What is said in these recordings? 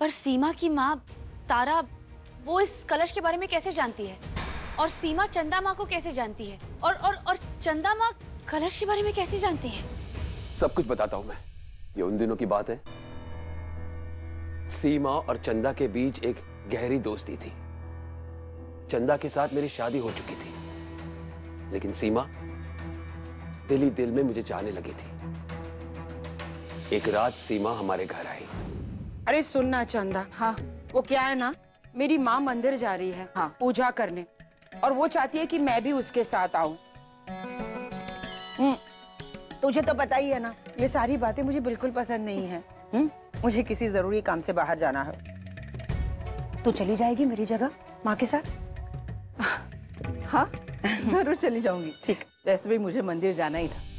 पर सीमा की माँ तारा, वो इस कलश के बारे में कैसे जानती है? और सीमा चंदा माँ को कैसे जानती है? और और और चंदा माँ कलश के बारे में कैसे जानती है? सब कुछ बताता हूँ मैं। ये उन दिनों की बात है। सीमा और चंदा के बीच एक गहरी दोस्ती थी। चंदा के साथ मेरी शादी हो चुकी थी। लेकिन सीमा दिल ही दिल में मुझे जाने लगी थी। एक रात सीमा हमारे घर आई। अरे सुनना चंदा। हाँ। वो क्या है ना मेरी माँ मंदिर जा रही है हाँ। पूजा करने और वो चाहती है कि मैं भी उसके साथ आऊँ। हम्म, तुझे तो पता ही है ना ये सारी बातें मुझे बिल्कुल पसंद नहीं है। हम्म, मुझे किसी ज़रूरी काम से बाहर जाना है। तू चली जाएगी मेरी जगह माँ के साथ? हाँ ज़रूर चली जाऊँगी। ठीक। वैसे भी मुझे मंदिर जाना ही था।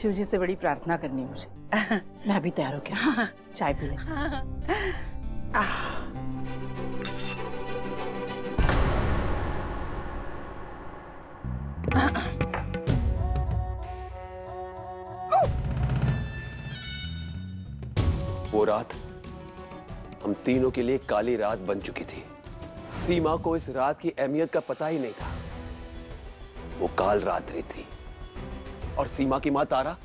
शिव जी से बड़ी प्रार्थना करनी मुझे। मैं अभी तैयार हो। गया चाय पी लें। वो रात हम तीनों के लिए काली रात बन चुकी थी। सीमा को इस रात की अहमियत का पता ही नहीं था। वो काल रात्रि थी। और सीमा की माँ तारा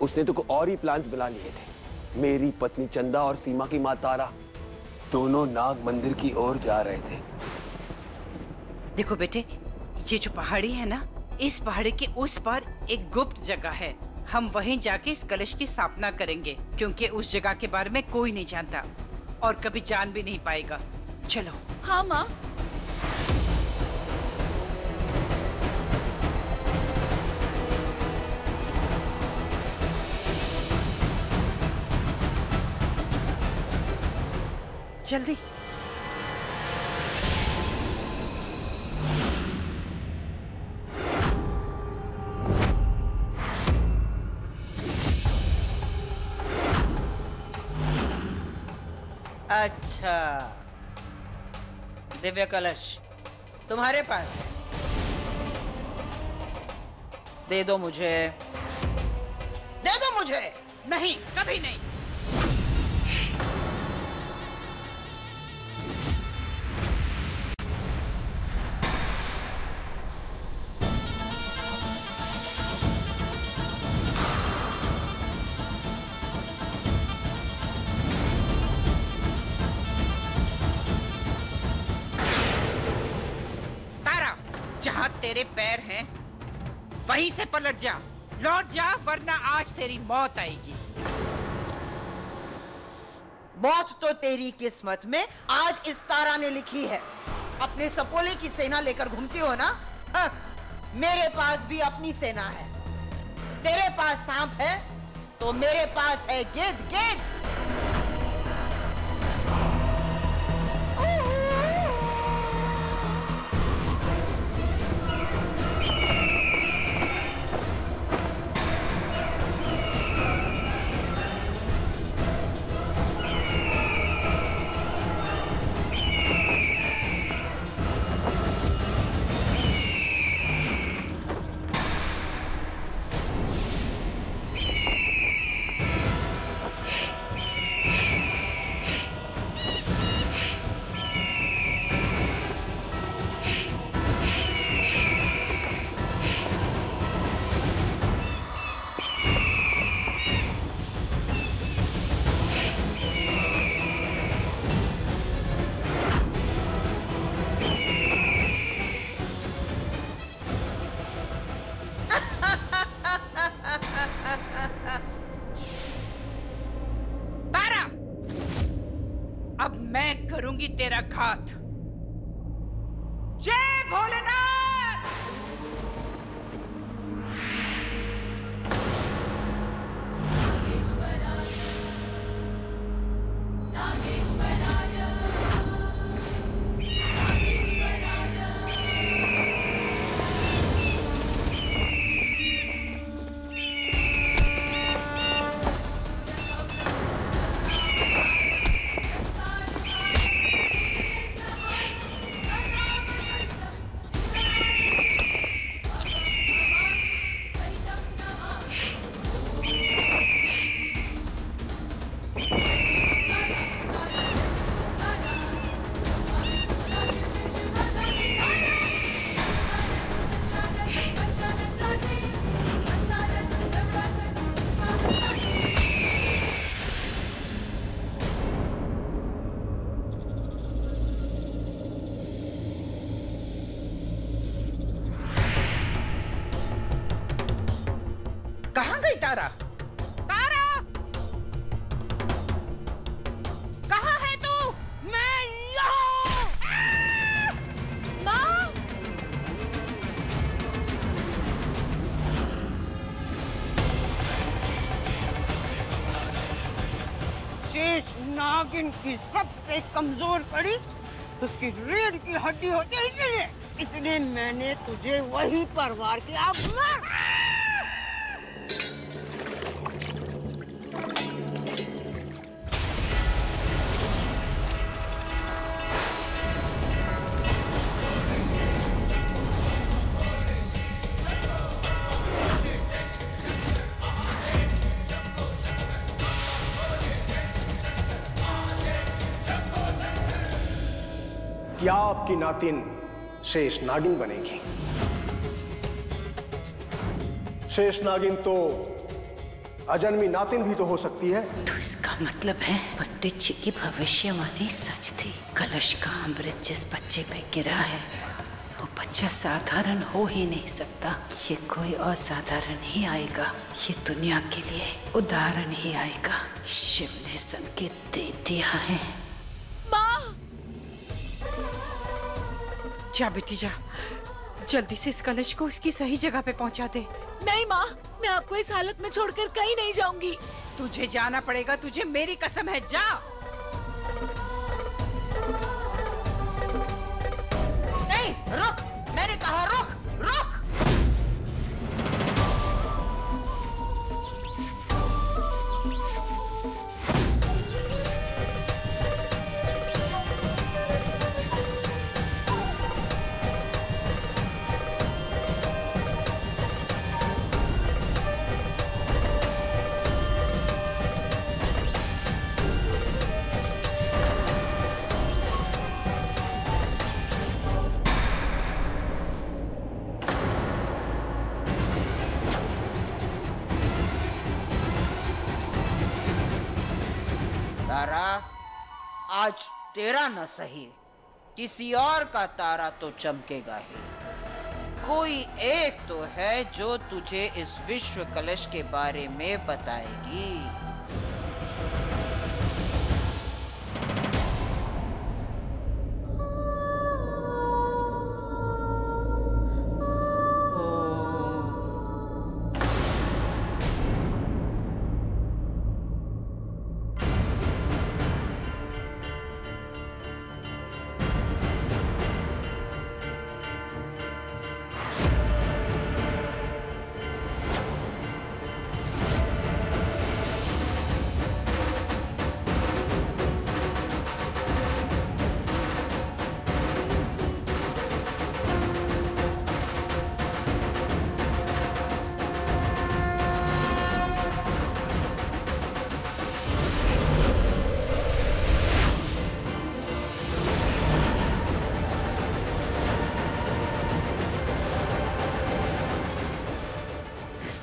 उसने तो को और ही प्लान्स बना लिए थे। मेरी पत्नी चंदा और सीमा की माँ तारा दोनों नाग मंदिर की ओर जा रहे थे। देखो बेटे ये जो पहाड़ी है ना इस पहाड़ी के उस पर एक गुप्त जगह है। हम वहीं जाके इस कलश की स्थापना करेंगे क्योंकि उस जगह के बारे में कोई नहीं जानता और कभी जान भी नहीं पाएगा। चलो। हाँ माँ। जल्दी। अच्छा। दिव्य कलश तुम्हारे पास है। दे दो मुझे। दे दो मुझे। नहीं कभी नहीं। तेरे पैर हैं। वहीं से पलट जा। लौट जा वरना आज तेरी मौत आएगी। मौत तो तेरी किस्मत में आज इस तारा ने लिखी है। अपने सपोले की सेना लेकर घूमती हो ना? हाँ, मेरे पास भी अपनी सेना है। तेरे पास सांप है तो मेरे पास है गिद्ध गिद्ध तेरा नागिन की सबसे कमज़ोर कड़ी उसकी रीढ़ की हड्डी होती है इसलिए मैंने तुझे वही परवार क्या आपकी नातिन शेष नागिन बनेगी। शेष नागिन तो अजन्मी नातिन भी तो हो सकती है। तो इसका मतलब है पंडित जी की भविष्यवाणी सच थी। कलश का अमृत जिस बच्चे पे गिरा है, वो बच्चा साधारण हो ही नहीं सकता। ये कोई असाधारण ही आएगा। ये दुनिया के लिए उदाहरण ही आएगा। शिव ने संकेत दे दिया है। जा बेटी जा। जल्दी से इस कलश को उसकी सही जगह पे पहुँचा दे। नहीं माँ मैं आपको इस हालत में छोड़कर कहीं नहीं जाऊँगी। तुझे जाना पड़ेगा तुझे मेरी कसम है जा। तेरा न सही, किसी और का तारा तो चमकेगा ही। कोई एक तो है जो तुझे इस विश्व कलश के बारे में बताएगी।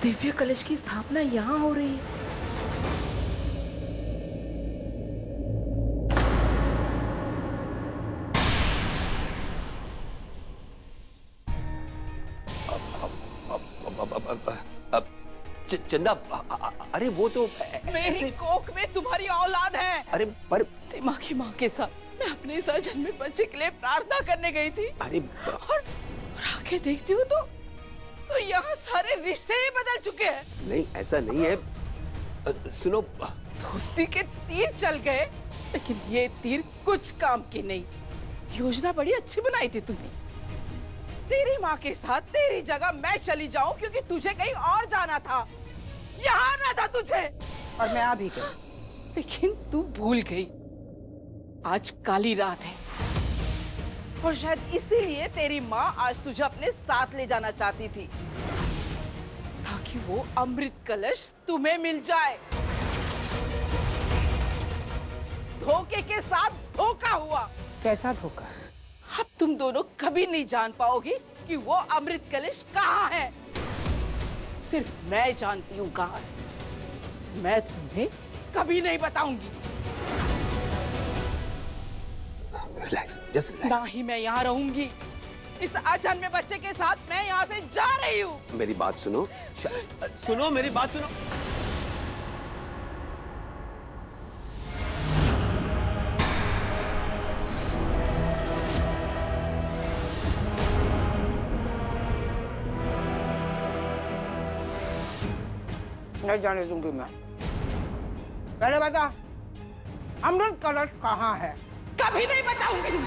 दिव्य कलश की स्थापना यहाँ हो रही है। अब- अब- अब- अब- अब- च- चंदा अरे वो तो मेरी ऐसे- कोख में तुम्हारी औलाद है। अरे पर सीमा की माँ के साथ मैं अपने इस अजन्मे बच्चे के लिए प्रार्थना करने गई थी। अरे और, और आके देखती हूँ तो यहाँ सारे रिश्ते ही बदल चुके हैं। नहीं ऐसा नहीं है। सुनो। दोस्ती के तीर चल गए लेकिन ये तीर कुछ काम की नहीं। योजना बड़ी अच्छी बनाई थी तूने। तेरी माँ के साथ तेरी जगह मैं चली जाऊँ क्योंकि तुझे कहीं और जाना था। यहाँ आना था तुझे। और मैं आ भी गई। लेकिन तू भूल गई। आज काली रात है। और शायद इसीलिए तेरी माँ आज तुझे अपने साथ ले जाना चाहती थी। ताकि वो अमृत कलश तुम्हें मिल जाए। धोखे के साथ धोखा हुआ। कैसा धोखा? अब तुम दोनों कभी नहीं जान पाओगी कि वो अमृत कलश कहाँ है। सिर्फ़ मैं जानती हूँ कहाँ है। मैं तुम्हें कभी नहीं बताऊँगी। रिलैक्स जस्ट रिलैक्स ना ही मैं यहाँ रहूँगी। इस अजन्मे बच्चे के साथ मैं यहाँ से जा रही हूँ। मेरी बात सुनो। सुनो मेरी बात सुनो। नहीं जाने दूँगी मैं। पहले बता अमृत कलश कहाँ है? कभी नहीं बताऊँगी।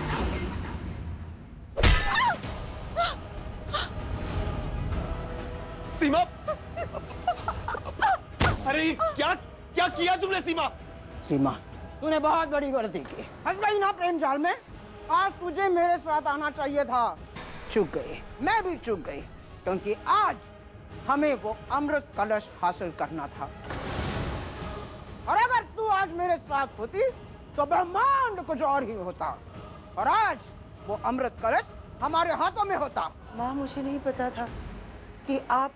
सीमा? अरे क्या क्या किया तुमने सीमा? सीमा तूने बहुत बड़ी गलती की। फंस गई ना प्रेम जाल में। आज तुझे मेरे साथ आना चाहिए था। चुक गई। मैं भी चुक गई क्योंकि आज हमें वो अमृत कलश हासिल करना था। और अगर तू आज मेरे साथ होती तो ब्रह्मांड कुछ और ही होता। और आज वो अमृत कलश हमारे हाथों में होता। माँ मुझे नहीं पता था कि आप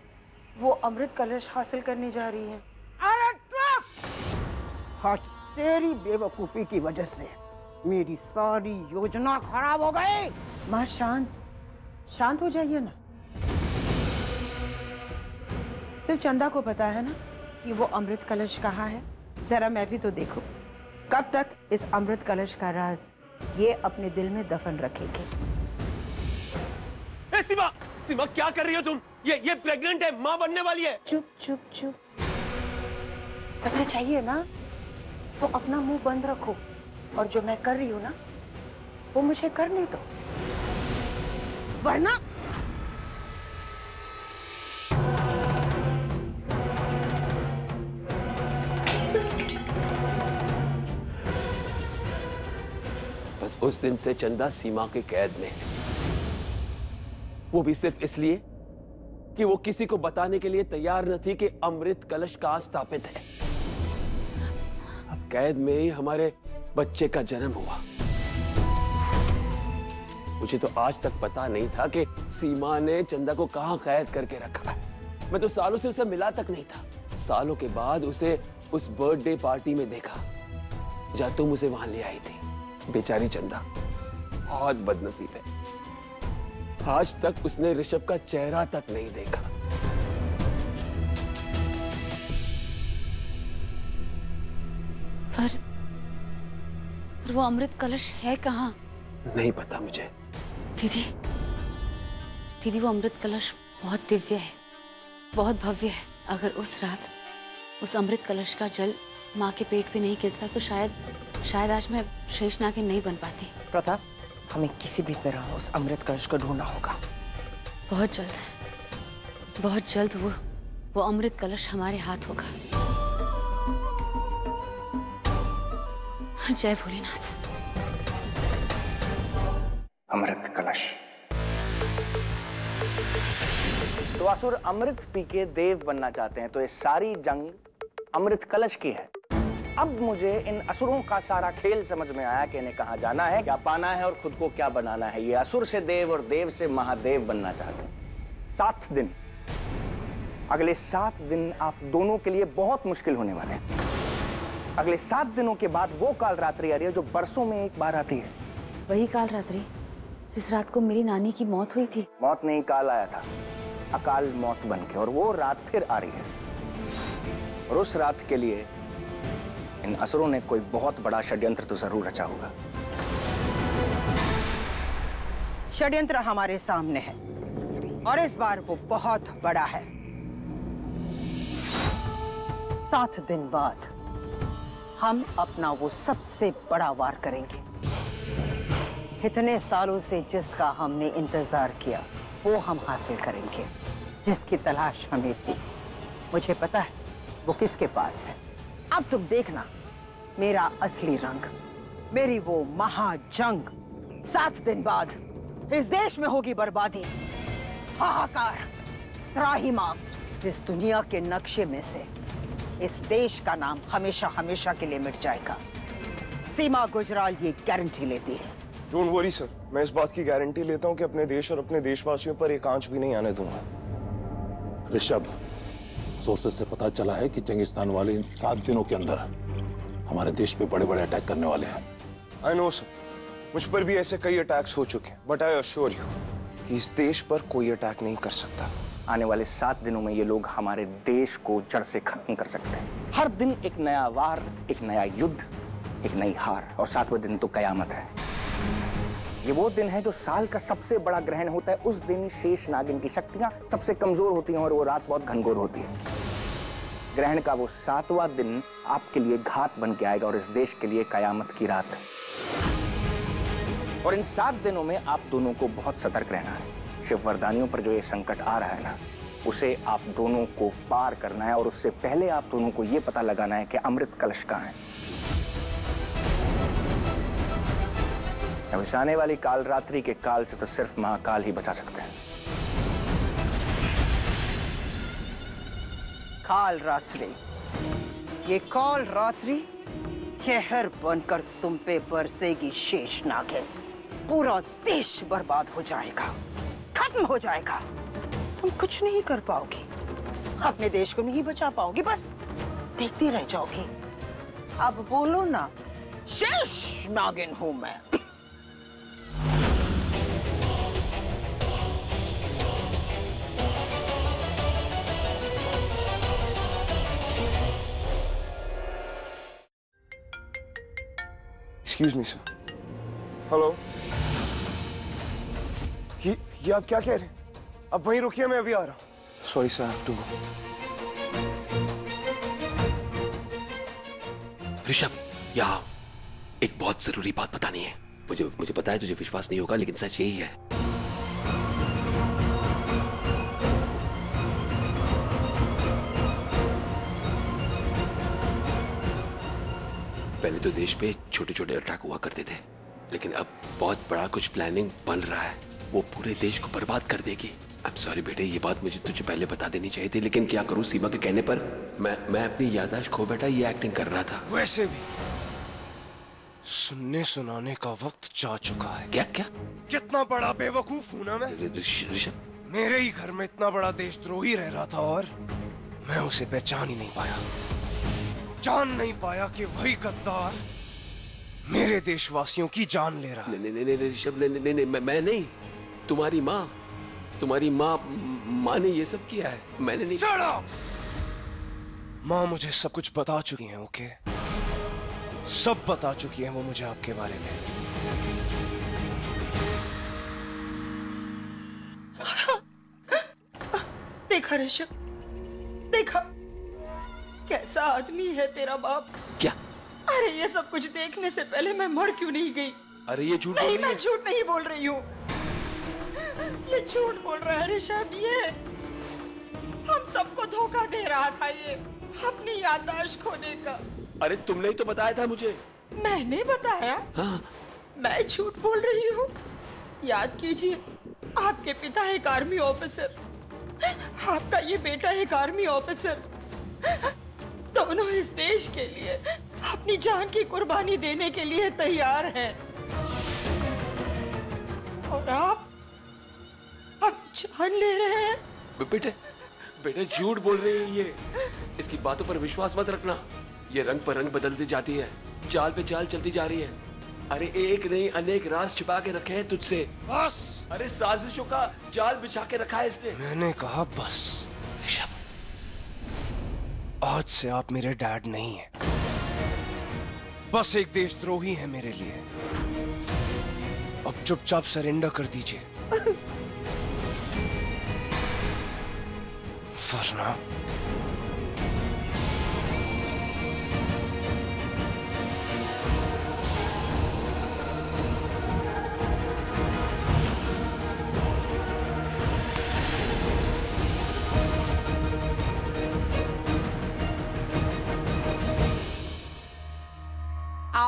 वो अमृत कलश हासिल करने जा रही हैं। अरे आज तेरी बेवकूफ़ी की वजह से मेरी सारी योजना खराब हो गई। माँ शांत शांत हो जाइए ना। सिर्फ़ चंदा को पता है ना कि वो अमृत कलश कहाँ है। जरा मैं भी तो देखूँ। कब तक इस अमृत कलश का राज ये अपने दिल में दफन रखेगी? सीमा सीमा क्या कर रही हो तुम? ये ये प्रेग्नेंट है माँ बनने वाली है। चुप चुप चुप। पता चाहिए ना तो अपना मुँह बंद रखो। और जो मैं कर रही हूँ ना वो मुझे करने दो। वरना उस दिन से चंदा सीमा के कैद में है। वो भी सिर्फ़ इसलिए कि वो किसी को बताने के लिए तैयार न थी कि अमृत कलश कहाँ स्थापित है। अब कैद में ही हमारे बच्चे का जन्म हुआ। मुझे तो आज तक पता नहीं था कि सीमा ने चंदा को कहाँ कैद करके रखा है। मैं तो सालों से उसे मिला तक नहीं था। सालों के बाद उसे उस बर्थडे पार्टी में देखा। जहाँ तुम उसे वहाँ ले आई थी। बेचारी चंदा। बहुत बदनसीब है। आज तक उसने ऋषभ का चेहरा तक नहीं देखा। पर पर वो अमृत कलश है कहाँ? नहीं पता मुझे। दीदी दीदी वो अमृत कलश बहुत दिव्य है बहुत भव्य है। अगर उस रात उस अमृत कलश का जल माँ के पेट पे नहीं गिरता तो शायद शायद आज मैं शेष नागिन नहीं बन पाती। प्रताप हमें किसी भी तरह उस अमृत कलश को ढूंढना होगा। बहुत जल्द बहुत जल्द वो वो अमृत कलश हमारे हाथ होगा। जय भोलेनाथ। अमृत कलश। तो असुर अमृत पी के देव बनना चाहते हैं तो ये सारी जंग अमृत कलश की है। अब मुझे इन असुरों का सारा खेल समझ में आया कि इन्हें कहाँ जाना है क्या पाना है और खुद को क्या बनाना है। ये असुर से देव और देव से महादेव बनना चाहते हैं। सात दिन। अगले सात दिन आप दोनों के लिए बहुत मुश्किल होने वाले हैं। अगले सात दिनों के बाद वो काल रात्रि आ रही है जो बरसों में एक बार आती है। वही काल रात्रि जिस रात को मेरी नानी की मौत हुई थी। मौत नहीं काल आया था। अकाल मौत बन के और वो रात फिर आ रही है। और उस रात के लिए इन असुरों ने कोई बहुत बड़ा षड्यंत्र तो ज़रूर रचा होगा। षड्यंत्र हमारे सामने है, और इस बार वो बहुत बड़ा है। सात दिन बाद हम अपना वो सबसे बड़ा वार करेंगे। इतने सालों से जिसका हमने इंतज़ार किया, वो हम हासिल करेंगे, जिसकी तलाश हमें थी। मुझे पता है, वो किसके पास है? अब तुम देखना। मेरा असली रंग। मेरी वो महाजंग सात दिन बाद इस देश में होगी बर्बादी। हाहाकार त्राहिमाम इस दुनिया के नक्शे में से। इस देश का नाम हमेशा हमेशा के लिए मिट जाएगा। सीमा गुजराल ये गारंटी लेती है। डोंट वरी सर मैं इस बात की गारंटी लेता हूँ कि अपने देश और अपने देशवासियों पर एक आँच भी नहीं आने दूँगा। ऋषभ सोर्सेस से पता चला है कि चंगिस्तान वाले इन सात दिनों के अंदर हमारे देश पे बड़े बड़े अटैक करने वाले हैं। आई नो सर मुझ पर भी ऐसे कई अटैक्स हो चुके हैं बट आई अश्योर यू कि इस देश पर कोई अटैक नहीं कर सकता। आने वाले सात दिनों में ये लोग हमारे देश को जड़ से खत्म कर सकते हैं। हर दिन एक नया वार एक नया युद्ध एक नई हार और सातवें दिन तो कयामत है। ये वो दिन है जो साल का सबसे बड़ा ग्रहण होता है। उस दिन शेष नागिन की शक्तियाँ सबसे कमज़ोर होती हैं और वो रात बहुत घनघोर होती है। ग्रहण का वो सातवां दिन आपके लिए घात बन के आएगा और इस देश के लिए कयामत की रात। और इन सात दिनों में आप दोनों को बहुत सतर्क रहना है। शिव वरदानियों पर जो ये संकट आ रहा है ना, उसे आप दोनों को पार करना है और उससे पहले आप दोनों को ये पता लगाना है कि अमृत कलश कहाँ है। अब इस आने वाली काल रात्रि के काल से तो सिर्फ़ महाकाल ही बचा सकते हैं। काल रात्रि। ये काल रात्रि कहर बनकर तुम पे बरसेगी शेष नागिन पूरा देश बर्बाद हो जाएगा। खत्म हो जाएगा। तुम कुछ नहीं कर पाओगी। अपने देश को नहीं बचा पाओगी, बस देखती रह जाओगी। अब बोलो ना, शेष नागिन हूँ मैं। एक्सक्यूज मी सर हेलो ये ये आप क्या कह रहे हैं? आप वहीं रुकिए मैं अभी आ रहा हूँ। Sorry sir have to go Rishabh यहाँ एक बहुत ज़रूरी बात बतानी है। मुझे मुझे पता है तुझे विश्वास नहीं होगा लेकिन सच यही है। तो देश पे छोटे छोटे अटैक हुआ करते थे। लेकिन अब बहुत बड़ा कुछ प्लानिंग बन रहा है। वो पूरे देश को बर्बाद कर देगी। आई एम सॉरी बेटे ये बात मुझे तुझे पहले बता देनी चाहिए थी लेकिन क्या करूँ सीमा के कहने पर? मैं मैं अपनी यादाश्त खो बैठा ये एक्टिंग कर रहा था। वैसे भी सुनने सुनाने का वक्त जा चुका है। क्या क्या? कितना बड़ा बेवकूफ़ हूँ ना मैं। ऋषभ। मेरे ही घर में इतना बड़ा देशद्रोही रह रहा था और मैं उसे पहचान ही नहीं पाया। जान नहीं पाया कि वही गद्दार मेरे देशवासियों की जान ले रहा है। नहीं नहीं नहीं नहीं ऋषभ नहीं नहीं नहीं मैं, मैं नहीं। तुम्हारी माँ तुम्हारी माँ माँ ने ये सब किया है। मैंने नहीं! माँ मुझे सब कुछ बता चुकी हैं ओके सब बता चुकी हैं वो मुझे आपके बारे में। देखा ऋषभ। देखा। कैसा आदमी है तेरा बाप? क्या? अरे ये सब कुछ देखने से पहले मैं मर क्यों नहीं गई? अरे ये झूठ बोल नहीं मैं झूठ नहीं बोल रही हूँ। ये झूठ बोल रहा है ऋषभ ये। हम सबको धोखा दे रहा था ये अपनी याददाश्त खोने का। अरे तुमने ही तो बताया था मुझे। मैंने बताया? हाँ। मैं झूठ बोल रही हूँ? याद कीजिए आपके पिता एक आर्मी ऑफिसर। आपका ये बेटा एक आर्मी ऑफिसर। दोनों इस देश के लिए अपनी जान की कुर्बानी देने के लिए तैयार हैं। और आप आप जान ले रहे हैं। बेटे बेटे झूठ बोल रही है ये। इसकी बातों पर विश्वास मत रखना। ये रंग पर रंग बदलती जाती है। चाल पे चाल चलती जा रही है। अरे एक नहीं अनेक राज छिपा के रखे हैं तुझसे। बस। अरे साजिशों का जाल बिछा के रखा है इसने। मैंने कहा बस। ऋषभ आज से आप मेरे डैड नहीं हैं। बस एक देशद्रोही है मेरे लिए। अब चुपचाप सरेंडर कर दीजिए। वरना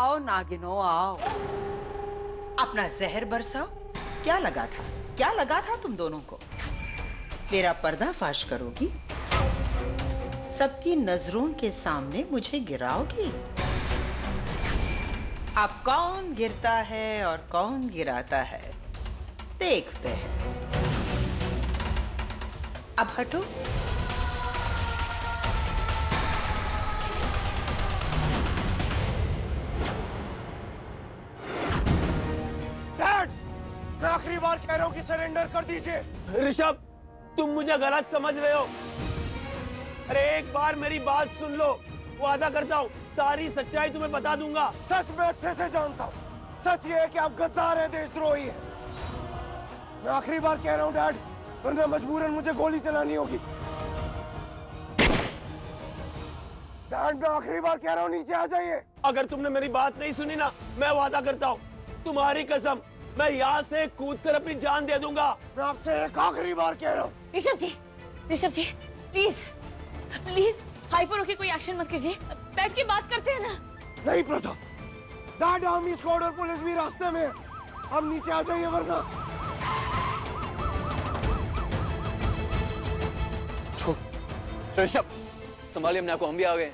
आओ, नागिनो, आओ। अपना जहर बरसाओ। क्या लगा था? क्या लगा था तुम दोनों को? मेरा पर्दाफाश करोगी? सबकी नज़रों के सामने मुझे गिराओगी? अब कौन गिरता है और कौन गिराता है? देखते हैं। अब हटो। कह रहा हूँ कि सरेंडर कर दीजिए। ऋषभ तुम मुझे गलत समझ रहे हो। अरे एक बार मेरी बात सुन लो। वादा करता हूँ सारी सच्चाई तुम्हें बता दूँगा। सच मैं अच्छे से जानता हूँ। सच ये है कि आप गद्दार हैं देशद्रोही हैं। मैं आखिरी बार कह रहा हूँ डैड वरना मजबूरन मुझे गोली चलानी होगी। डैड मैं आखिरी बार कह रहा हूँ नीचे आ जाइए। अगर तुमने मेरी बात नहीं सुनी ना मैं वादा करता हूँ तुम्हारी कसम मैं यहाँ से कूद कर अपनी जान दे दूँगा। मैं आपसे एक आखिरी बार कह रहा हूँ। Rishabh ji Rishabh ji please please hyper होके कोई एक्शन मत कीजिए। बैठ के बात करते हैं ना। नहीं प्रथा डैड आर्मी स्क्वाड और पुलिस भी रास्ते में हम नीचे आ जाइए वरना। ऋषभ संभालिए अपने आप को हम भी आ गए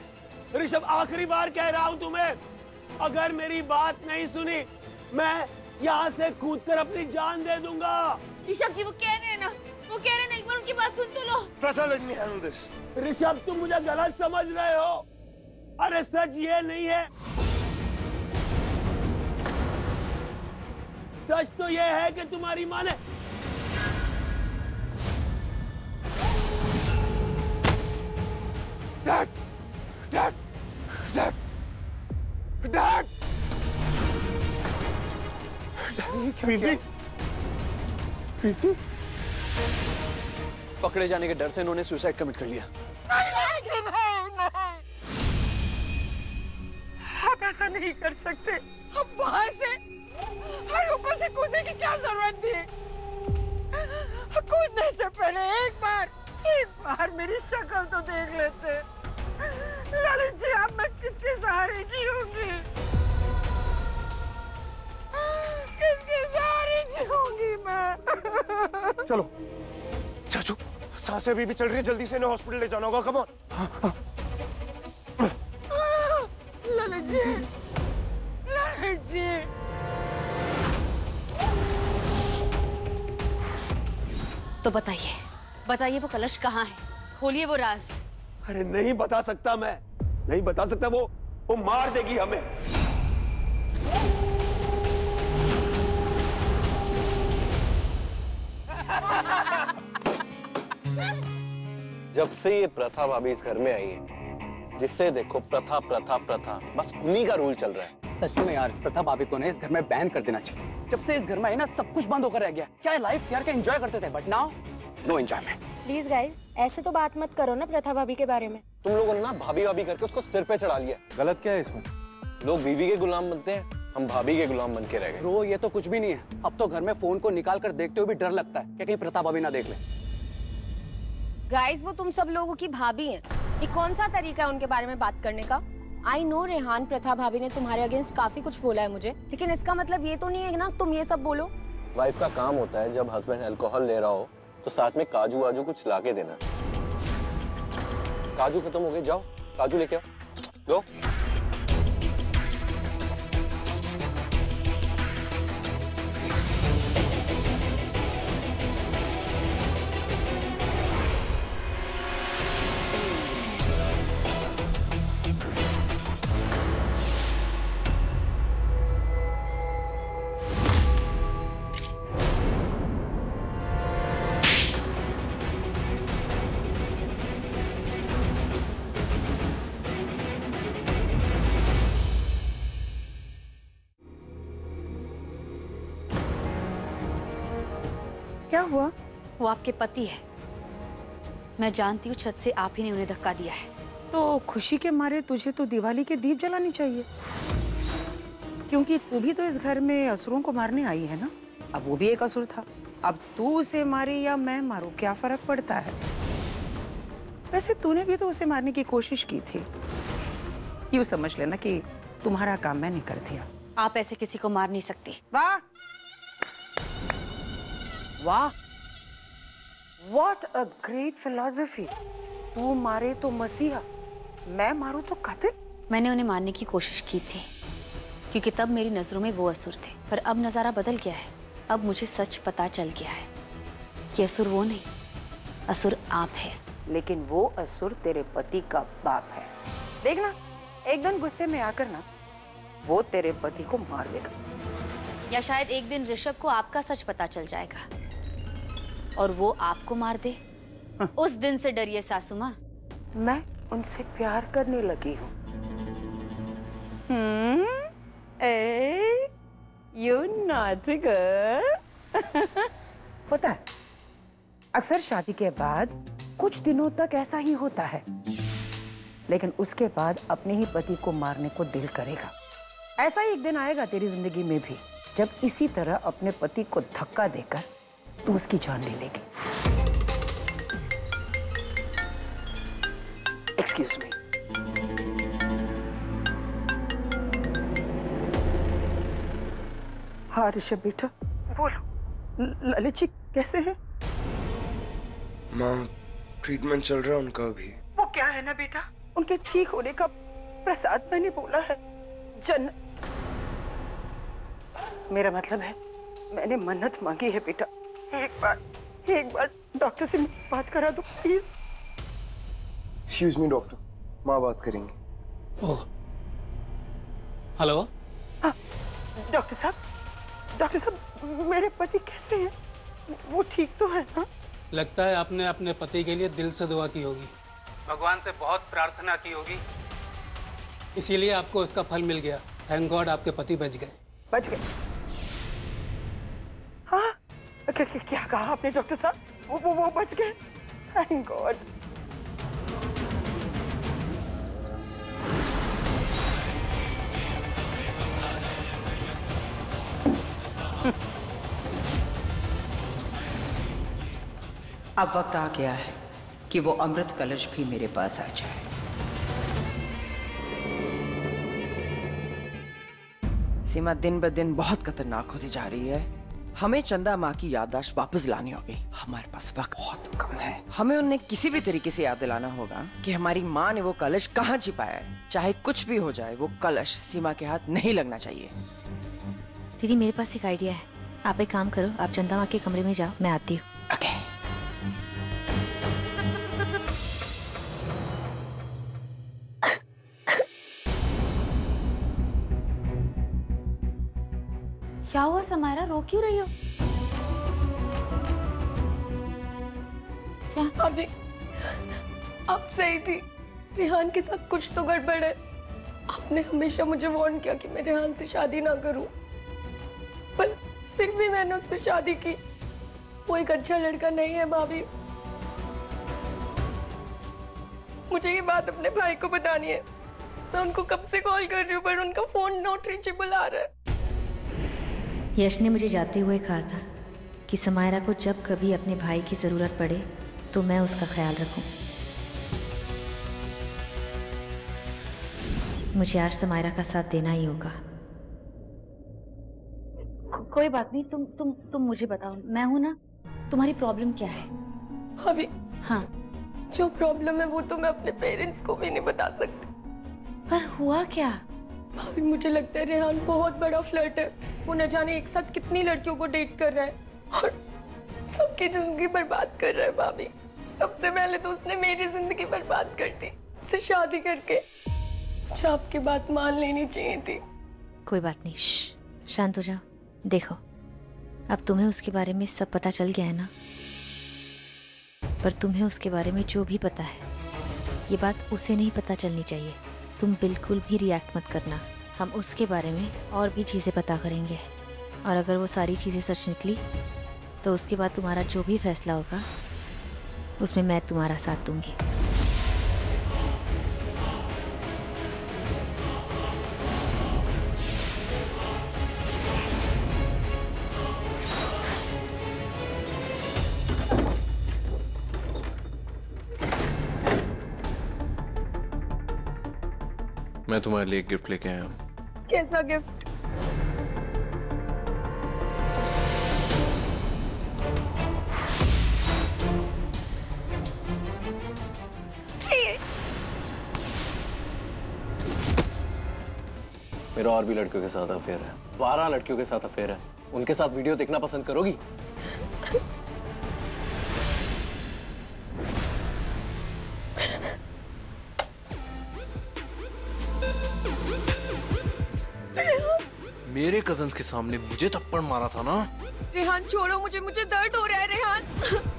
ऋषभ आखिरी बार कह रहा हूँ तुम्हें अगर मेरी बात नहीं सुनी मैं यहाँ से कूद कर अपनी जान दे दूँगा। ऋषभ जी वो कह रहे हैं ना वो कह रहे हैं ना एक बार उनकी बात सुन तो लो। Pratha let me handle this Rishabh तुम मुझे गलत समझ रहे हो। अरे सच ये नहीं है। सच तो ये है कि तुम्हारी माँ ने डैड डैड। डैड डैड पकड़े जाने के डर से इन्होंने सुसाइड कमिट कर लिया। आप ऐसा नहीं कर सकते। हम बाहर से और ऊपर से कूदने की क्या ज़रूरत थी? कूदने से पहले एक बार एक बार मेरी शक्ल तो देख लेते। ललित जी अब मैं किसके सहारे जीऊँगी? जीऊँगी मैं। चलो। चाचू साँसें अभी भी चल रही है जल्दी से इन्हें हॉस्पिटल ले जाना होगा कम ऑन ललित जी ललित जी तो बताइए बताइए वो कलश कहाँ है? खोलिए वो राज। अरे नहीं बता सकता मैं। नहीं बता सकता वो वो मार देगी हमें। जब से ये प्रथा भाभी इस घर में आई है जिससे देखो प्रथा प्रथा प्रथा बस उन्हीं का रूल चल रहा है। सच में यार इस प्रथा भाभी को ने इस घर में बैन कर देना चाहिए। जब से इस घर में आई ना सब कुछ बंद होकर रह गया। क्या लाइफ यार क्या एंजॉय करते थे but now no enjoyment please guys ऐसे तो बात मत करो ना प्रथा भाभी के बारे में। तुम लोगों ने ना भाभी भाभी करके उसको सिर पे चढ़ा लिया। गलत क्या है इसमें? लोग बीवी के गुलाम बनते हैं। हम भाभी के गुलाम बन के रह गए। ब्रो ये तो कुछ भी नहीं है। अब तो घर में फ़ोन को निकाल कर देखते हुए भी डर लगता है क्या कहीं प्रथा भाभी ना देख ले। गाइस वो तुम सब लोगों की भाभी हैं। ये कौन सा तरीका है उनके बारे में बात करने का? आई नो रेहान प्रथा भाभी ने तुम्हारे अगेंस्ट काफ़ी कुछ बोला है मुझे लेकिन इसका मतलब ये तो नहीं है ना तुम ये सब बोलो। वाइफ का काम होता है जब हस्बैंड अल्कोहल ले रहा हो तो साथ में काजू वाजू कुछ ला के देना। काजू खत्म हो गए जाओ काजू लेके आओ। लो। क्या हुआ? वो आपके पति है। मैं जानती हूँ छत से आप ही ने उन्हें धक्का दिया है। तो खुशी के मारे तुझे तो दिवाली के दीप जलानी चाहिए। क्योंकि तू भी तो इस घर में असुरों को मारने आई है ना? अब वो भी एक असुर था। अब तू उसे मारे या मैं मारू क्या फ़र्क पड़ता है? वैसे तूने भी तो उसे मारने की कोशिश की थी। यूँ समझ लेना कि तुम्हारा काम मैंने कर दिया। आप ऐसे किसी को मार नहीं सकती। वाह! वाह। वॉट अ ग्रेट फिलोसफी तू मारे तो मसीहा। मैं मारूं तो कातिल? मैंने उन्हें मारने की कोशिश की थी क्योंकि तब मेरी नज़रों में वो असुर थे। पर अब नज़ारा बदल गया है। अब मुझे सच पता चल गया है कि असुर वो नहीं असुर आप है। लेकिन वो असुर तेरे पति का बाप है। देखना एक दिन गुस्से में आकर ना वो तेरे पति को मार देगा। या शायद एक दिन ऋषभ को आपका सच पता चल जाएगा। और वो आपको मार दे। उस दिन से डरिए सासू माँ। मैं उनसे प्यार करने लगी हूँ। हम्म यू नॉटी पता है। अक्सर शादी के बाद कुछ दिनों तक ऐसा ही होता है। लेकिन उसके बाद अपने ही पति को मारने को दिल करेगा। ऐसा ही एक दिन आएगा तेरी ज़िंदगी में भी जब इसी तरह अपने पति को धक्का देकर तू उसकी जान ले लेगी। एक्सक्यूज मी हाँ ऋषभ बेटा बोलो। ललित जी कैसे हैं? माँ ट्रीटमेंट चल रहा है उनका अभी। वो क्या है ना बेटा? उनके ठीक होने का प्रसाद मैंने बोला है। जन मेरा मतलब है मैंने मन्नत मांगी है बेटा। एक बार एक बार डॉक्टर से बात करा दो प्लीज़। एक्सक्यूज मी डॉक्टर माँ बात करेंगे। ओह। हेलो? डॉक्टर साहब डॉक्टर साहब मेरे पति कैसे हैं? वो ठीक तो है ना लगता है आपने अपने पति के लिए दिल से दुआ की होगी। भगवान से बहुत प्रार्थना की होगी। इसीलिए आपको उसका फल मिल गया। थैंक गॉड आपके पति बच गए। बच गए। हाँ क्या, कहा आपने डॉक्टर साहब? वो वो वो बच गए। थैंक गॉड अब वक्त आ गया है कि वो अमृत कलश भी मेरे पास आ जाए। सीमा दिन ब दिन बहुत खतरनाक होती जा रही है। हमें चंदा माँ की याददाश्त वापस लानी होगी हमारे पास वक्त बहुत कम है। हमें उन्हें किसी भी तरीके से याद दिलाना होगा कि हमारी माँ ने वो कलश कहाँ छिपाया है। चाहे कुछ भी हो जाए, वो कलश सीमा के हाथ नहीं लगना चाहिए। दीदी, मेरे पास एक आइडिया है। आप एक काम करो, आप चंदा माँ के कमरे में जाओ, मैं आती हूँ। हुआ समायरा रो क्यों रही हो? क्या अभी अब सही थी। रेहान के साथ कुछ तो गड़बड़ है। आपने हमेशा मुझे वार्न किया कि मैं रेहान से शादी ना करूँ। पर फिर भी मैंने उससे शादी की। वो एक अच्छा लड़का नहीं है, भाभी। मुझे ये बात अपने भाई को बतानी है। मैं उनको कब से कॉल कर रही हूँ, पर उनका फ़ोन नॉट रीचेबल आ रहा है। यश ने मुझे जाते हुए कहा था कि समायरा को जब कभी अपने भाई की ज़रूरत पड़े तो मैं उसका ख्याल रखूँ। मुझे आज समायरा का साथ देना ही होगा। को, कोई बात नहीं तुम तुम तुम मुझे बताओ मैं हूँ ना? तुम्हारी प्रॉब्लम क्या है? अभी? हाँ। जो प्रॉब्लम है वो तो मैं अपने पेरेंट्स को भी नहीं बता सकती। पर हुआ क्या? भाभी मुझे लगता है रेहान बहुत बड़ा फ्लर्ट है। वो न जाने एक साथ कितनी लड़कियों को डेट कर रहा है। और सबकी ज़िंदगी बर्बाद कर रहा है भाभी। सबसे पहले तो उसने मेरी ज़िंदगी बर्बाद कर दी, उससे शादी करके। मुझे आपकी बात मान लेनी चाहिए थी। कोई बात नहीं शांत हो जाओ, देखो। अब तुम्हें उसके बारे में सब पता चल गया है ना? पर तुम्हें उसके बारे में जो भी पता है, ये बात उसे नहीं पता चलनी चाहिए। तुम बिल्कुल भी रिएक्ट मत करना। हम उसके बारे में और भी चीज़ें पता करेंगे। और अगर वो सारी चीज़ें सच निकली तो उसके बाद तुम्हारा जो भी फैसला होगा, उसमें मैं तुम्हारा साथ दूँगी। तुम्हारे लिए एक गिफ्ट लेके आया हूँ। कैसा गिफ्ट मेरा और भी लड़कियों के साथ अफेयर है। बारह लड़कियों के साथ अफेयर है। उनके साथ वीडियो देखना पसंद करोगी? मेरे कज़न के सामने मुझे थप्पड़ मारा था ना? रेहान, छोड़ो मुझे मुझे दर्द हो रहा है, रेहान।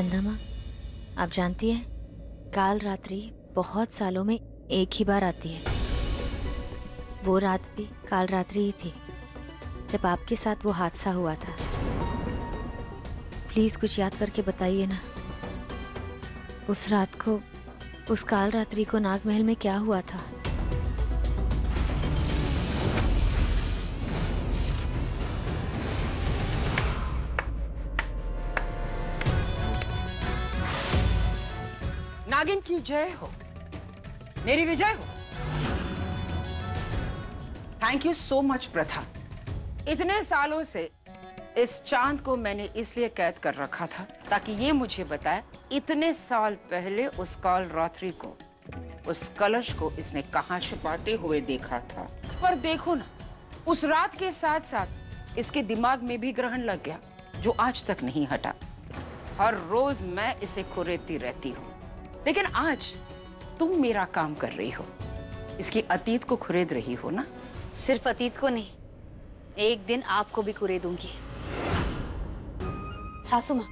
चंदा माँ, आप जानती हैं, काल रात्रि बहुत सालों में एक ही बार आती है। वो रात भी काल रात्रि ही थी, जब आपके साथ वो हादसा हुआ था। प्लीज़ कुछ याद करके बताइए ना, उस रात को, उस काल रात्रि को नागमहल में क्या हुआ था? की जय हो। मेरी विजय हो। थैंक यू सो मच प्रथा। इतने सालों से इस चाँद को मैंने इसलिए कैद कर रखा था ताकि ये मुझे बताए, इतने साल पहले उस काल रात्रि को, उस कलश को इसने कहा छुपाते हुए देखा था। पर देखो ना, उस रात के साथ साथ इसके दिमाग में भी ग्रहण लग गया, जो आज तक नहीं हटा। हर रोज मैं इसे खुरेती रहती हूँ। लेकिन आज तुम मेरा काम कर रही हो। इसकी अतीत को खुरेद रही हो ना? सिर्फ़ अतीत को नहीं, एक दिन आपको भी कुरे दूँगी। सासू माँ,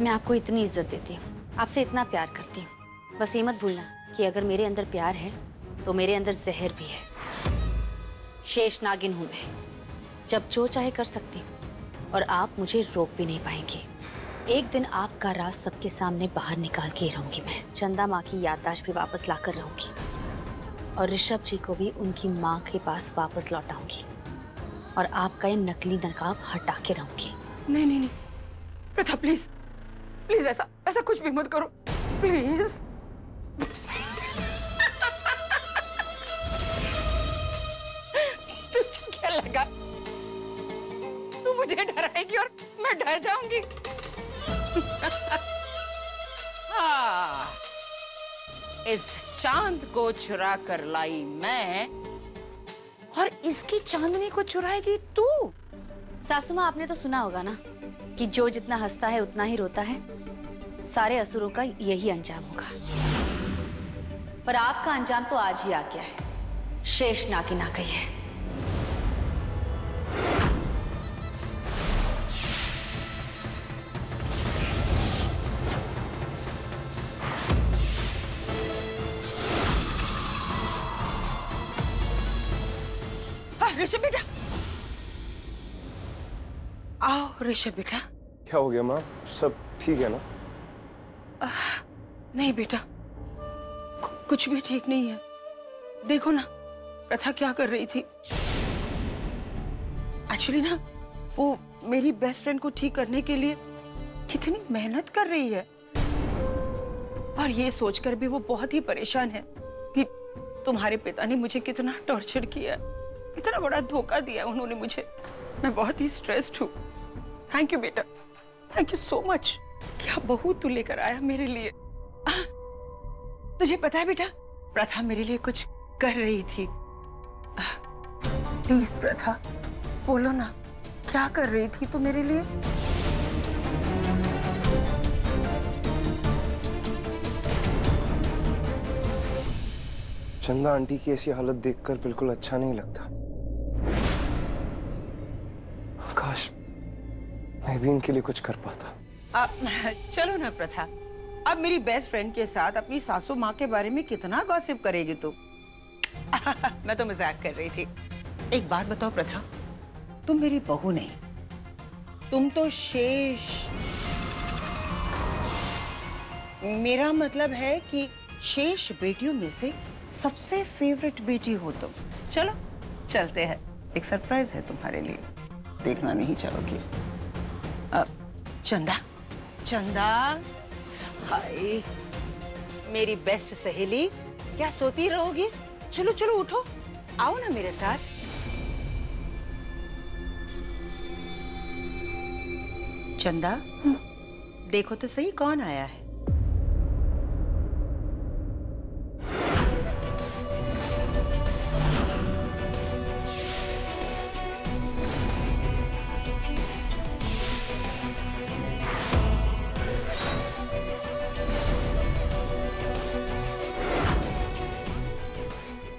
मैं आपको इतनी इज़्ज़त देती हूँ, आपसे इतना प्यार करती हूँ। बस ये मत भूलना कि अगर मेरे अंदर प्यार है तो मेरे अंदर जहर भी है। शेष नागिन हूँ मैं। जब जो चाहे कर सकती हूँ, और आप मुझे रोक भी नहीं पाएँगे। एक दिन आपका राज सबके सामने बाहर निकाल के रहूँगी मैं। चंदा माँ की याददाश्त भी वापस ला कर रहूँगी। और ऋषभ जी को भी उनकी माँ के पास वापस लौटाऊँगी। और आपका ये नकली नकाब हटा के रहूँगी। नहीं नहीं नहीं। प्रथा प्लीज़ प्लीज़ ऐसा ऐसा कुछ भी मत करो। प्लीज़ तुझे क्या लगा? तू मुझे डराएगी और मैं डर जाऊँगी। हाँ, इस चाँद को चुरा कर लाई मैं। और इसकी चांदनी को चुराएगी तू? सासुमा आपने तो सुना होगा ना कि जो जितना हंसता है उतना ही रोता है। सारे असुरों का यही अंजाम होगा। पर आपका अंजाम तो आज ही आ गया है। शेष ना की ना गई है हाँ, ऋषभ बेटा। क्या हो गया माँ? सब ठीक है ना? आ, नहीं बेटा। कुछ भी ठीक नहीं है। देखो ना प्रथा क्या कर रही थी। एक्चुअली ना वो मेरी बेस्ट फ्रेंड को ठीक करने के लिए कितनी मेहनत कर रही है। और ये सोचकर भी वो बहुत ही परेशान है कि तुम्हारे पिता ने मुझे कितना टॉर्चर किया कितना बड़ा धोखा दिया उन्होंने मुझे। मैं बहुत ही स्ट्रेस्ड हूँ। थैंक यू बेटा। थैंक यू सो मच क्या बहू तू लेकर आया मेरे लिए? आह, तुझे पता है बेटा प्रथा मेरे लिए कुछ कर रही थी। प्लीज़ प्रथा बोलो ना क्या कर रही थी तू मेरे लिए? चंदा आंटी की ऐसी हालत देखकर बिल्कुल अच्छा नहीं लगता। काश मैं भी इनके लिए कुछ कर पाता। अब चलो ना प्रथा। अब मेरी बेस्ट फ्रेंड के साथ अपनी सासू माँ के बारे में कितना गॉसिप करेगी तू? मैं तो मज़ाक कर रही थी। एक बात बताओ प्रथा। तुम मेरी बहू नहीं। तुम तो शेष। मेरा मतलब है कि शेष बेटियों में से सबसे फेवरेट बेटी हो तुम। चलो, चलते हैं। एक सरप्राइज़ है तुम्हारे लिए। देखना नहीं चाहोगी। चंदा। चंदा हाय मेरी बेस्ट सहेली क्या सोती रहोगी? चलो चलो उठो। आओ ना मेरे साथ। चंदा देखो तो सही कौन आया है।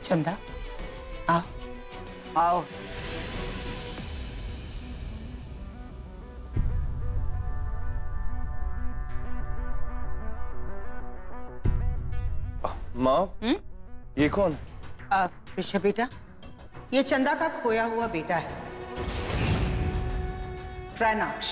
चंदा आ आओ माँ ये कौन ऋषभ बेटा ये चंदा का खोया हुआ बेटा है प्रैनाक्ष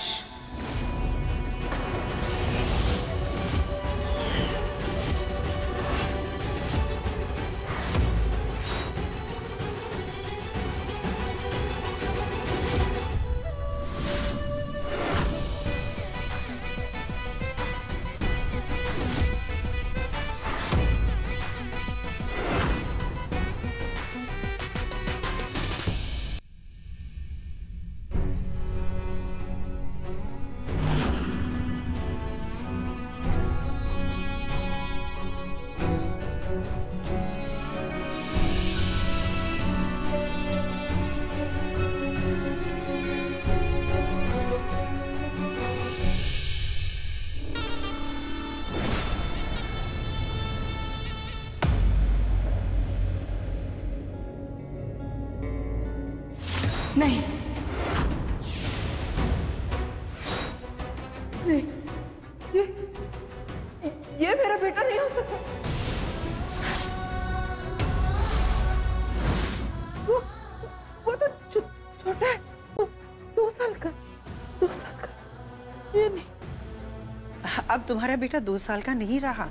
अब तुम्हारा बेटा दो साल का नहीं रहा।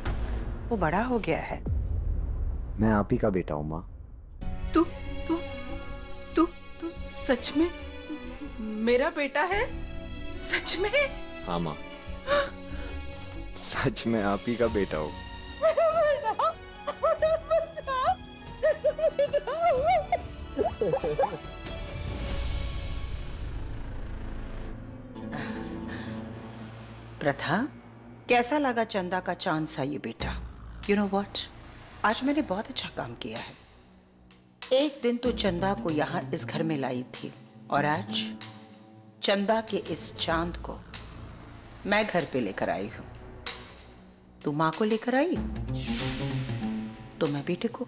वो बड़ा हो गया है। मैं आप ही का बेटा हूँ माँ। तू तू तू तू सच में मेरा बेटा है? सच में? हाँ माँ। सच में आप ही का बेटा हूँ। प्रथा? कैसा लगा चंदा का चाँद सा ये बेटा? यू नो वॉट आज मैंने बहुत अच्छा काम किया है। एक दिन तो चंदा को यहाँ इस घर में लाई थी, और आज चंदा के इस चाँद को मैं घर पे लेकर आई हूँ। तू माँ को लेकर आई? तो मैं बेटे को?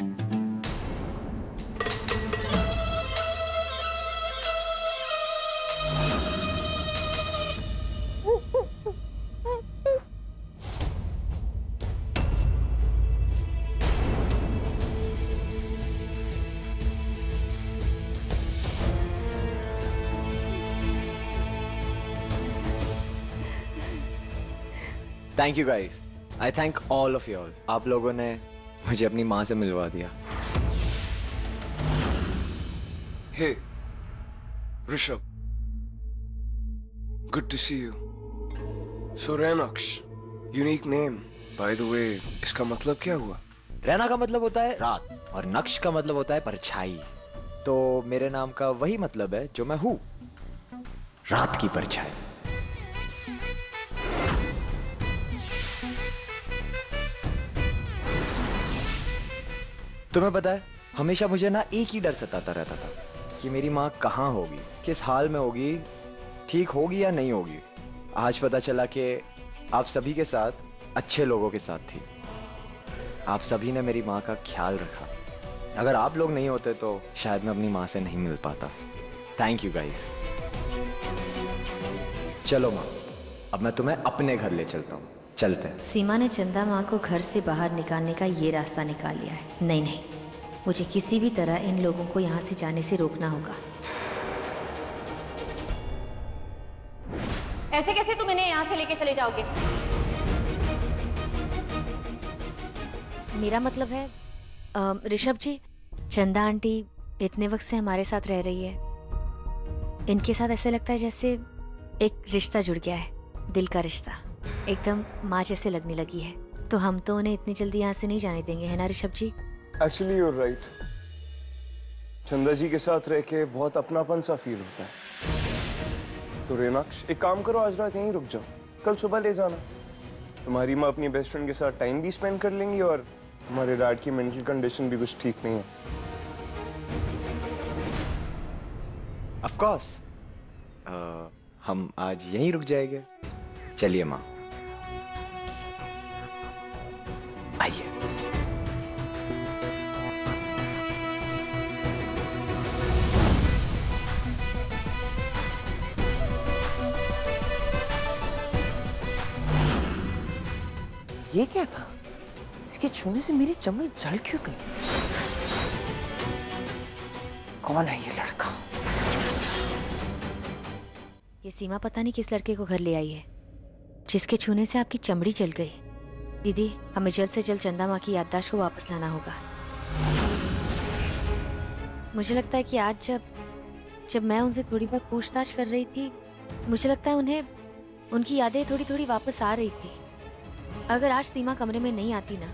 Thank you guys I thank all of you आप लोगों ने मुझे अपनी माँ से मिलवा दिया। Hey Rishabh good to see you so सोरेनक्ष unique name by the way इसका मतलब क्या हुआ रैना का मतलब होता है रात और नक्श का मतलब होता है परछाई तो मेरे नाम का वही मतलब है जो मैं हूँ रात की परछाई तुम्हें पता है, हमेशा मुझे ना एक ही डर सताता रहता था कि मेरी माँ कहाँ होगी, किस हाल में होगी, ठीक होगी या नहीं होगी। आज पता चला कि आप सभी के साथ, अच्छे लोगों के साथ थी। आप सभी ने मेरी माँ का ख्याल रखा। अगर आप लोग नहीं होते तो शायद मैं अपनी माँ से नहीं मिल पाता। थैंक यू गाइस चलो माँ, अब मैं तुम्हें अपने घर ले चलता हूँ। चलते हैं। सीमा ने चंदा माँ को घर से बाहर निकालने का ये रास्ता निकाल लिया है। नहीं नहीं। मुझे किसी भी तरह इन लोगों को यहाँ से जाने से रोकना होगा। ऐसे कैसे तुम इन्हें यहाँ से लेके चले जाओगे? मेरा मतलब है ऋषभ जी चंदा आंटी इतने वक्त से हमारे साथ रह रही है। इनके साथ ऐसे लगता है जैसे एक रिश्ता जुड़ गया है दिल का रिश्ता। एकदम माँ जैसे लगने लगी है। तो हम तो उन्हें इतनी जल्दी यहाँ से नहीं जाने देंगे है ना Rishabh ji? Actually you're right Chanda ji के साथ रह के बहुत अपनापन सा फील होता है। तो रेनाक्ष एक काम करो आज रात यहीं रुक जाओ। कल सुबह ले जाना। तुम्हारी माँ अपनी बेस्ट फ्रेंड के साथ टाइम भी स्पेंड कर लेंगी और हमारे डैड की मेंटल कंडीशन भी कुछ ठीक नहीं है। ऑफ़ कोर्स हम आज यहीं रुक जाएँगे। चलिए माँ। ये क्या था? इसके छूने से मेरी चमड़ी जल क्यों गई? कौन है ये लड़का? ये सीमा पता नहीं किस लड़के को घर ले आई है, जिसके छूने से आपकी चमड़ी जल गई। दीदी, हमें जल्द से जल्द चंदा माँ की याददाश्त को वापस लाना होगा। मुझे लगता है कि आज जब जब मैं उनसे थोड़ी बहुत पूछताछ कर रही थी, मुझे लगता है उन्हें, उनकी यादें थोड़ी थोड़ी वापस आ रही थी। अगर आज सीमा कमरे में नहीं आती ना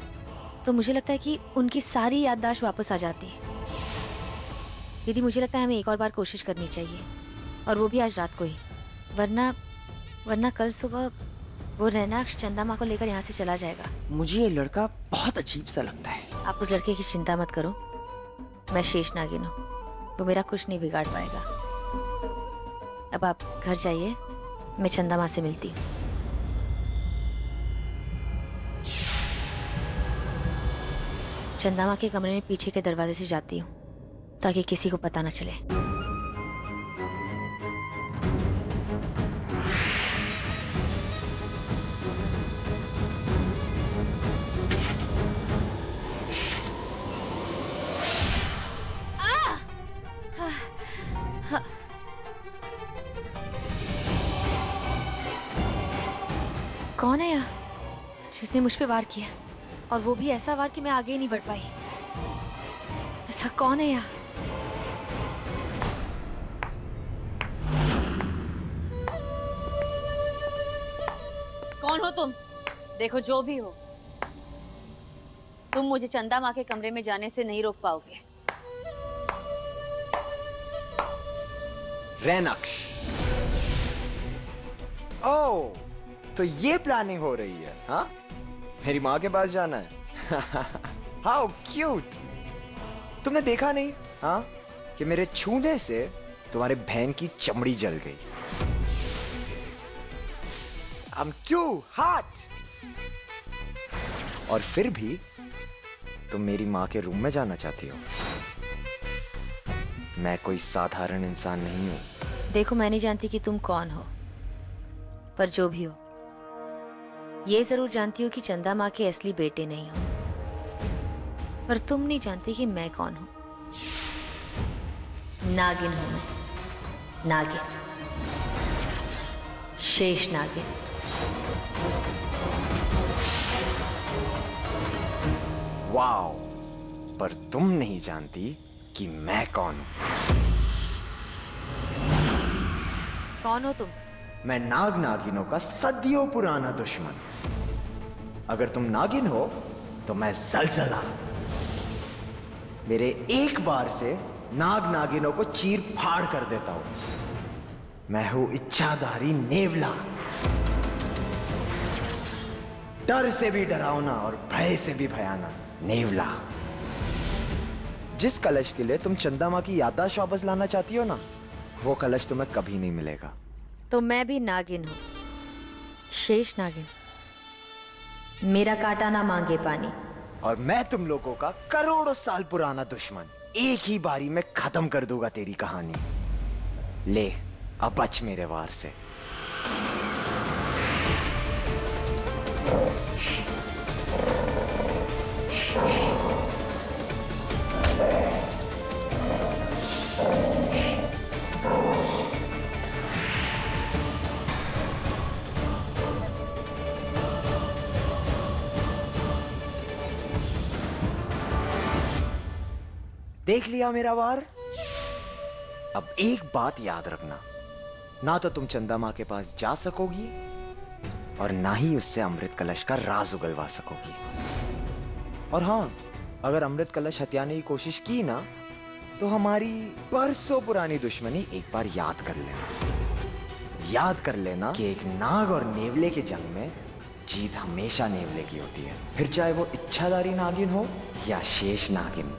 तो मुझे लगता है कि उनकी सारी याददाश्त वापस आ जाती। है दीदी मुझे लगता है हमें एक और बार कोशिश करनी चाहिए और वो भी आज रात को ही। वरना वरना कल सुबह वो रैनाक्ष चंदा माँ को लेकर यहाँ से चला जाएगा। मुझे ये लड़का बहुत अजीब सा लगता है। आप उस लड़के की चिंता मत करो। मैं शेष नागिन हूँ। वो मेरा कुछ नहीं बिगाड़ पाएगा। अब आप घर जाइए मैं चंदा माँ से मिलती हूँ। चंदा माँ के कमरे में पीछे के दरवाजे से जाती हूँ, ताकि किसी को पता न चले। कौन है यहाँ, जिसने मुझ पे वार किया? और वो भी ऐसा वार कि मैं आगे ही नहीं बढ़ पाई। ऐसा कौन है यहाँ? कौन हो तुम? देखो जो भी हो तुम मुझे चंदा माँ के कमरे में जाने से नहीं रोक पाओगे। रैनक्ष। ओ तो ये प्लानिंग हो रही है हाँ? मेरी माँ के पास जाना है। हाउ क्यूट तुमने देखा नहीं हाँ? कि मेरे छूने से तुम्हारे बहन की चमड़ी जल गई। I'm too hot! और फिर भी तुम मेरी माँ के रूम में जाना चाहती हो। मैं कोई साधारण इंसान नहीं हूँ। देखो, मैं नहीं जानती कि तुम कौन हो, पर जो भी हो। ये ज़रूर जानती हो कि चंदा माँ के असली बेटे नहीं हो। पर तुम नहीं जानती कि मैं कौन हूँ। नागिन हूँ मैं। नागिन। शेष नागिन। वाओ पर तुम नहीं जानती कि मैं कौन हूँ। कौन हो तुम? मैं नाग नागिनों का सदियों पुराना दुश्मन। अगर तुम नागिन हो तो मैं जलजला। मेरे एक बार से नाग नागिनों को चीर फाड़ कर देता हूँ। मैं हूँ इच्छाधारी नेवला। डर से भी डरावना और भय से भी भयानक नेवला। जिस कलश के लिए तुम चंदा माँ की याददाश्त वापस लाना चाहती हो ना, वो कलश तुम्हें कभी नहीं मिलेगा। तो मैं भी नागिन हूँ। शेष नागिन। मेरा काटा ना मांगे पानी। और मैं तुम लोगों का करोड़ों साल पुराना दुश्मन। एक ही बारी में खत्म कर दूँगा तेरी कहानी। ले, अब बच मेरे वार से। देख लिया मेरा वार? अब एक बात याद रखना। ना तो तुम चंदा माँ के पास जा सकोगी, और ना ही उससे अमृत कलश का राज उगलवा सकोगी। और हाँ अगर अमृत कलश हत्याने की कोशिश की ना तो हमारी बरसों पुरानी दुश्मनी एक बार याद कर लेना। याद कर लेना कि एक नाग और नेवले के जंग में जीत हमेशा नेवले की होती है। फिर चाहे वो इच्छाधारी नागिन हो या शेष नागिन।